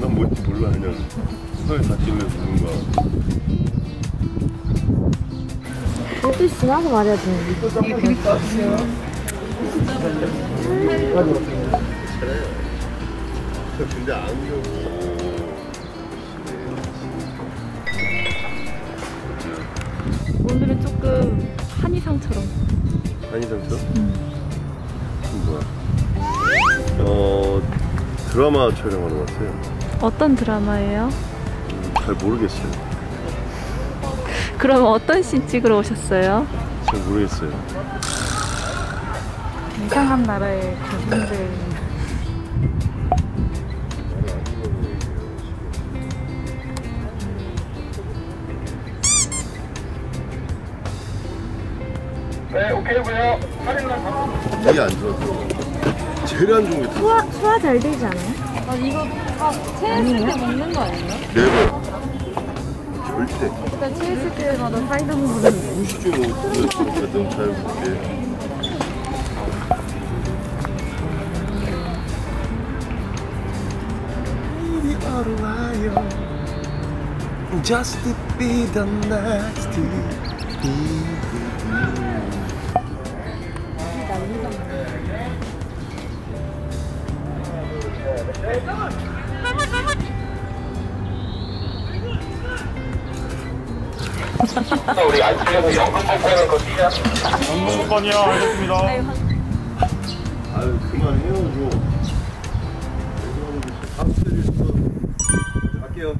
난 뭔지 몰라 그냥 수다에 닿길래 부는 거야 얘도 지나서 말해야 되는데. 근데 안경이 오늘은 조금 한의상처럼. 한의상처? 이건 뭐야? 어 드라마 촬영하러 왔어요 어떤 드라마예요? 음, 잘 모르겠어요 그럼 어떤 씬 찍으러 오셨어요? 잘 모르겠어요 이상한 나라의 거인들. 이게 안 좋아서 제일 안 좋은 게 소화, 소화 잘 되지 않아요? 아 이거 다 체했을 때 먹는 거 아니에요? 네버. 절대. 일단 체했을 때마다 사이다 부분은 음식 좀 어떻게 잘 볼게. Just to be the next to be 영문권이요 알겠습니다 아유 그만해요 좀 박수 해주셔서 갈게요